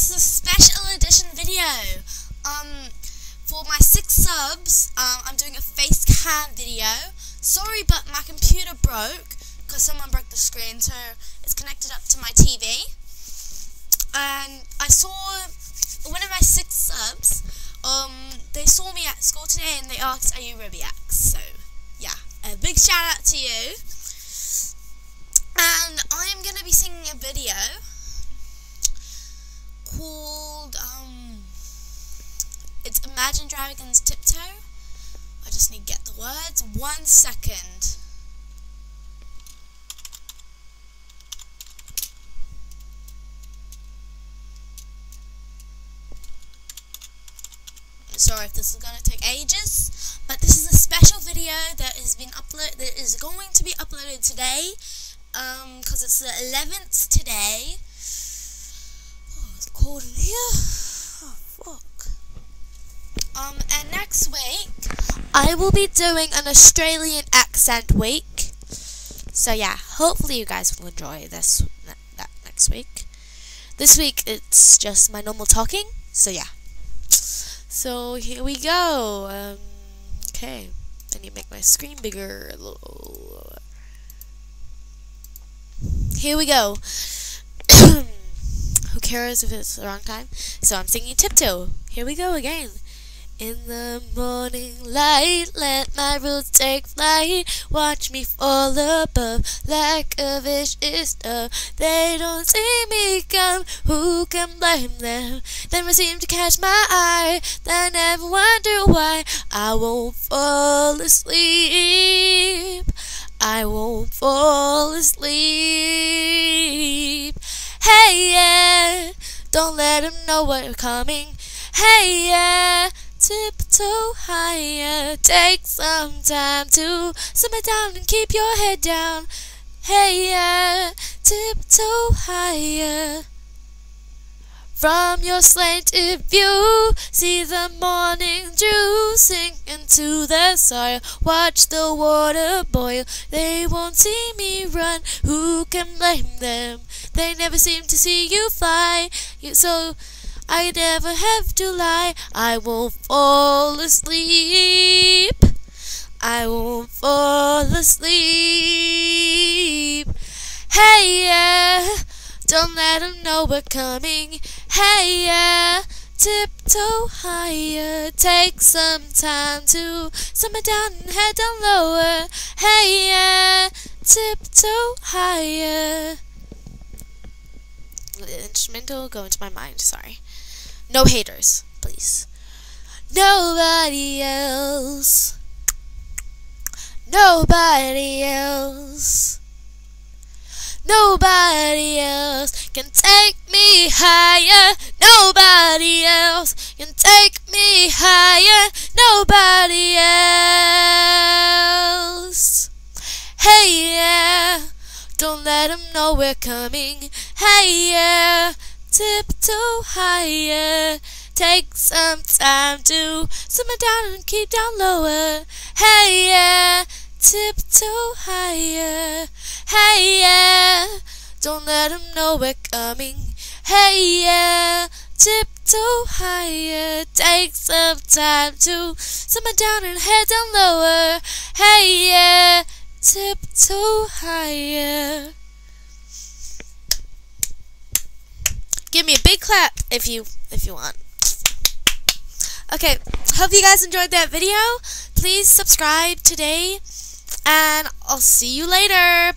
this is a special edition video. Um, for my six subs, um, I'm doing a face cam video. Sorry, but my computer broke because someone broke the screen, so it's connected up to my TV. And I saw one of my six subs. Um, they saw me at school today and they asked, "Are you Ruby X?" So yeah, a big shout out to you. And I'm gonna be singing a video called um it's Imagine Dragons Tiptoe. I just need to get the words. One second. sorry if this is going to take ages, but this is a special video that has been uploaded that is going to be uploaded today um because it's the 11th today cold in here. Oh, fuck. Um, and next week, I will be doing an Australian accent week. So yeah, hopefully you guys will enjoy this that next week. This week it's just my normal talking. So yeah. So here we go. Um, okay, I need to make my screen bigger. A little. Here we go. Cares if it's the wrong time? So I'm singing Tiptoe. Here we go again. In the morning light, let my roots take flight. Watch me fall above like a vicious dove. They don't see me come, who can blame them? They never seem to catch my eye, they never wonder why. I won't fall asleep. I won't fall asleep. Hey, yeah, don't let him know we're coming. Hey, yeah, tiptoe higher. Take some time to simmer down and keep your head down. Hey, yeah, tiptoe higher. From your slanted view, see the morning dew sink into the soil. Watch the water boil. They won't see me run. Who can blame them? They never seem to see you fly. So I never have to lie. I won't fall asleep. I won't fall asleep. Hey, yeah. Don't let them know we're coming. Hey, yeah. Tiptoe higher. Take some time to simmer down and head down lower. Hey, yeah. Tiptoe higher. The instrumental go into my mind. Sorry. No haters, please. Nobody else. Nobody else. Nobody else can take me higher. Nobody else can take me higher. Nobody else. Don't let them know we're coming. Hey, yeah. Tiptoe higher. Take some time to simmer down and keep down lower. Hey, yeah. Tiptoe higher. Hey, yeah. Don't let them know we're coming. Hey, yeah. Tiptoe higher. Take some time to simmer down and head down lower. Hey, yeah. Tiptoe higher. Give me a big clap if you if you want. Okay, hope you guys enjoyed that video. Please subscribe today and I'll see you later.